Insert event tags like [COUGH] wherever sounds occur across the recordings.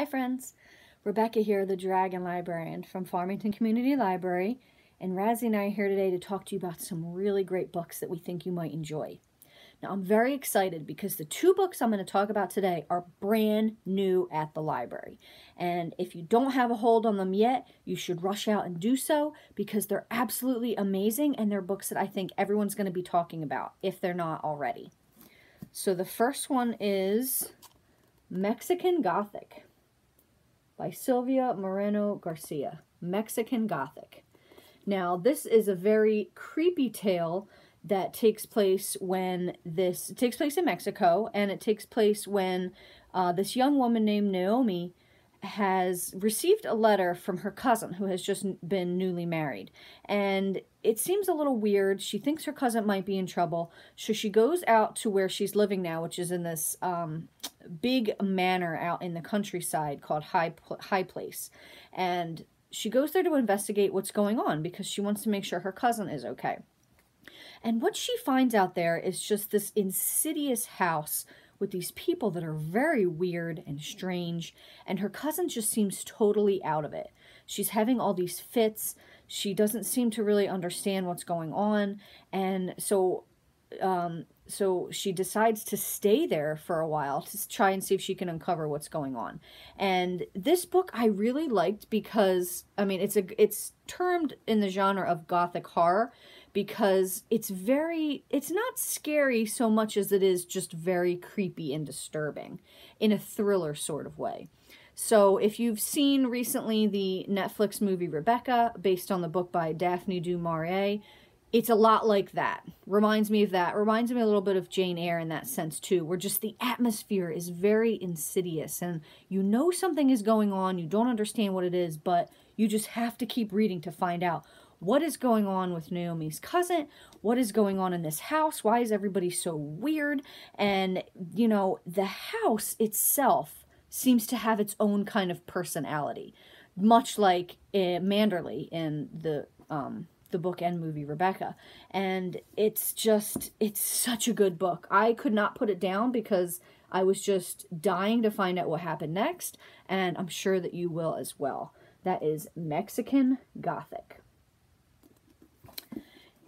Hi friends, Rebecca here, the Dragon Librarian from Farmington Community Library, and Razzie and I are here today to talk to you about some really great books that we think you might enjoy. Now I'm very excited because the two books I'm going to talk about today are brand new at the library. And if you don't have a hold on them yet, you should rush out and do so because they're absolutely amazing and they're books that I think everyone's going to be talking about if they're not already. So the first one is Mexican Gothic by Silvia Moreno Garcia, Mexican Gothic. Now, this is a very creepy tale that takes place when this takes place in Mexico, and it takes place when uh, this young woman named Naomi has received a letter from her cousin who has just been newly married. And it seems a little weird. She thinks her cousin might be in trouble. So she goes out to where she's living now, which is in this um, big manor out in the countryside called High, High Place. And she goes there to investigate what's going on because she wants to make sure her cousin is okay. And what she finds out there is just this insidious house with these people that are very weird and strange, and her cousin just seems totally out of it. She's having all these fits. She doesn't seem to really understand what's going on, and so um, so she decides to stay there for a while to try and see if she can uncover what's going on. And this book I really liked because I mean it's a it's termed in the genre of gothic horror, because it's very, it's not scary so much as it is just very creepy and disturbing in a thriller sort of way. So if you've seen recently the Netflix movie Rebecca, based on the book by Daphne du Maurier, it's a lot like that. Reminds me of that. Reminds me a little bit of Jane Eyre in that sense too, where just the atmosphere is very insidious and you know something is going on, you don't understand what it is, but you just have to keep reading to find out what is going on with Naomi's cousin? What is going on in this house? Why is everybody so weird? And, you know, the house itself seems to have its own kind of personality, much like uh, Manderley in the um, the book and movie Rebecca. And it's just, it's such a good book. I could not put it down because I was just dying to find out what happened next, and I'm sure that you will as well. That is Mexican Gothic.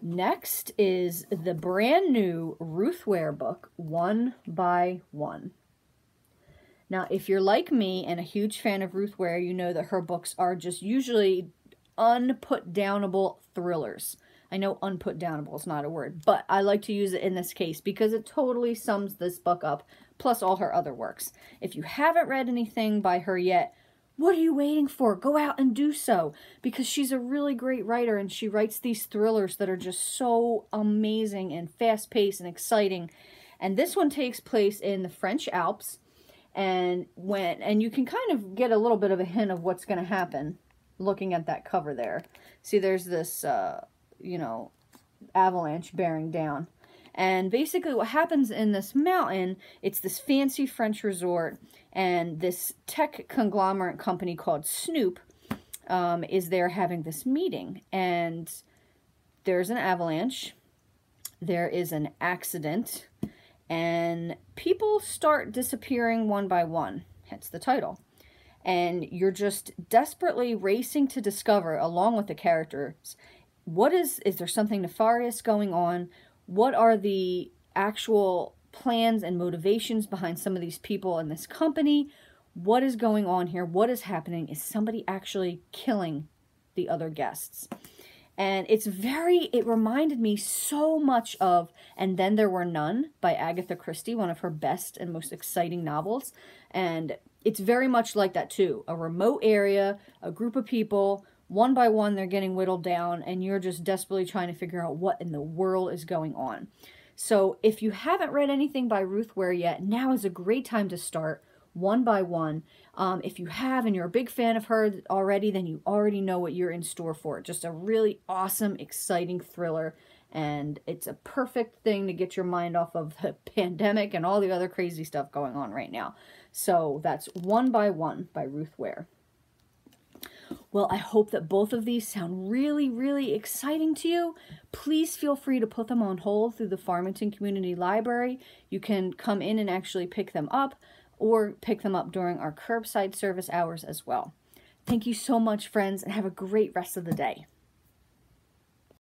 Next is the brand new Ruth Ware book, One by One. Now, if you're like me and a huge fan of Ruth Ware, you know that her books are just usually unput-downable thrillers. I know unput-downable is not a word, but I like to use it in this case because it totally sums this book up, plus all her other works. If you haven't read anything by her yet, what are you waiting for? Go out and do so because she's a really great writer and she writes these thrillers that are just so amazing and fast paced and exciting. And this one takes place in the French Alps and when and you can kind of get a little bit of a hint of what's going to happen looking at that cover there. See there's this uh, you know avalanche bearing down. And basically what happens in this mountain, it's this fancy French resort and this tech conglomerate company called Snoop um, is there having this meeting. And there's an avalanche, there is an accident, and people start disappearing one by one, hence the title. And you're just desperately racing to discover, along with the characters, what is, is there something nefarious going on? What are the actual plans and motivations behind some of these people in this company. What is going on here? What is happening? Is somebody actually killing the other guests? And it's very, it reminded me so much of And Then There Were None by Agatha Christie, one of her best and most exciting novels. And it's very much like that too. A remote area, a group of people, one by one they're getting whittled down, and you're just desperately trying to figure out what in the world is going on. So if you haven't read anything by Ruth Ware yet, now is a great time to start one by one. Um, if you have and you're a big fan of her already, then you already know what you're in store for. Just a really awesome, exciting thriller. And it's a perfect thing to get your mind off of the [LAUGHS] pandemic and all the other crazy stuff going on right now. So that's One by One by Ruth Ware. Well, I hope that both of these sound really, really exciting to you. Please feel free to put them on hold through the Farmington Community Library. You can come in and actually pick them up or pick them up during our curbside service hours as well. Thank you so much, friends, and have a great rest of the day.